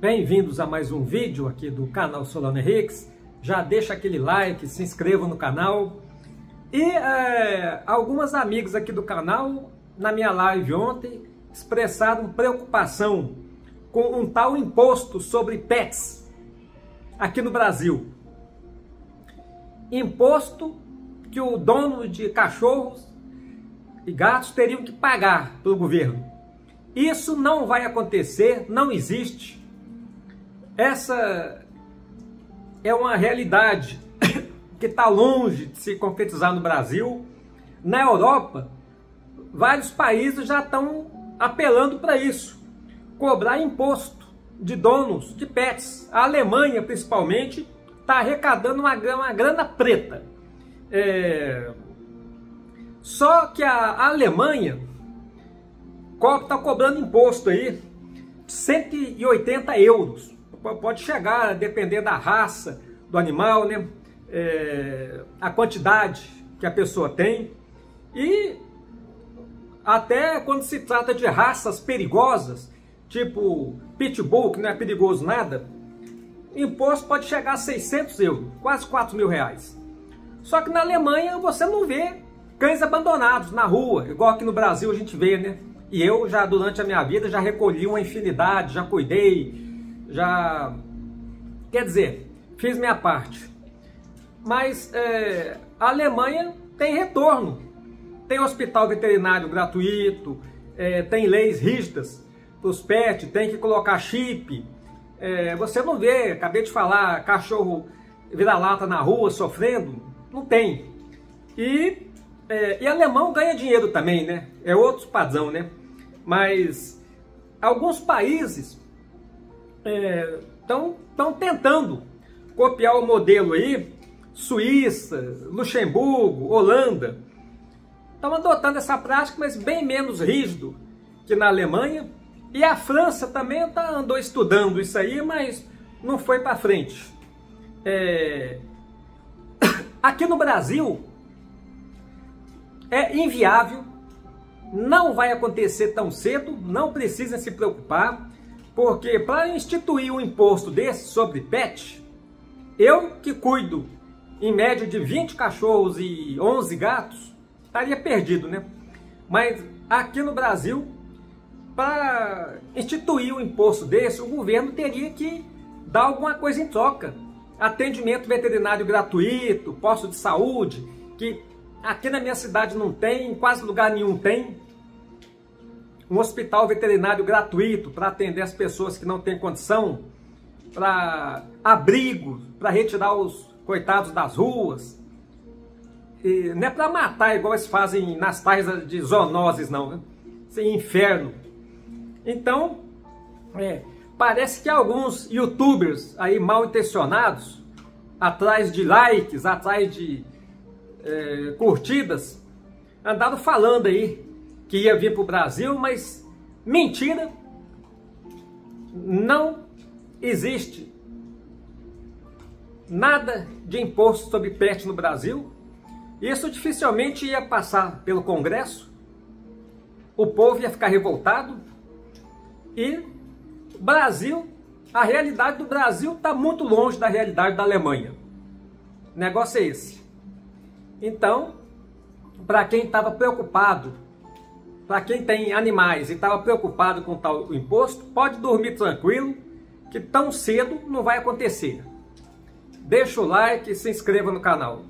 Bem-vindos a mais um vídeo aqui do canal Solano Henriques. Já deixa aquele like, se inscreva no canal. E é, algumas amigas aqui do canal, na minha live ontem, expressaram preocupação com um tal imposto sobre pets aqui no Brasil. Imposto que o dono de cachorros e gatos teriam que pagar para o governo. Isso não vai acontecer, não existe. Essa é uma realidade que está longe de se concretizar no Brasil. Na Europa, vários países já estão apelando para isso cobrar imposto de donos de pets. A Alemanha, principalmente, está arrecadando uma, uma grana preta. É... Só que a Alemanha está cobrando imposto aí 180 euros pode chegar a depender da raça do animal, né? É, a quantidade que a pessoa tem e até quando se trata de raças perigosas, tipo pitbull, que não é perigoso nada, imposto pode chegar a 600 euros, quase 4 mil reais. Só que na Alemanha você não vê cães abandonados na rua, igual aqui no Brasil a gente vê, né? E eu já durante a minha vida já recolhi uma infinidade, já cuidei, já. Quer dizer, fiz minha parte. Mas é, a Alemanha tem retorno. Tem hospital veterinário gratuito, é, tem leis rígidas para os pets, tem que colocar chip. É, você não vê, acabei de falar, cachorro vira-lata na rua sofrendo. Não tem. E, é, e alemão ganha dinheiro também, né? É outro padrão, né? Mas alguns países estão é, tentando copiar o modelo aí, Suíça, Luxemburgo, Holanda. Estão adotando essa prática, mas bem menos rígido que na Alemanha. E a França também tá, andou estudando isso aí, mas não foi para frente. É... Aqui no Brasil é inviável, não vai acontecer tão cedo, não precisa se preocupar. Porque para instituir um imposto desse sobre pet, eu que cuido em média de 20 cachorros e 11 gatos, estaria perdido, né? Mas aqui no Brasil, para instituir um imposto desse, o governo teria que dar alguma coisa em troca. Atendimento veterinário gratuito, posto de saúde, que aqui na minha cidade não tem, em quase lugar nenhum tem um hospital veterinário gratuito para atender as pessoas que não têm condição, para abrigo, para retirar os coitados das ruas. E não é para matar igual eles fazem nas tais de zoonoses, não. Né? Esse inferno. Então, é, parece que alguns youtubers aí mal intencionados, atrás de likes, atrás de é, curtidas, andaram falando aí que ia vir para o Brasil, mas mentira, não existe nada de imposto sobre pet no Brasil. Isso dificilmente ia passar pelo Congresso, o povo ia ficar revoltado e Brasil, a realidade do Brasil está muito longe da realidade da Alemanha. O negócio é esse. Então, para quem estava preocupado para quem tem animais e estava preocupado com tal imposto, pode dormir tranquilo, que tão cedo não vai acontecer. Deixa o like e se inscreva no canal.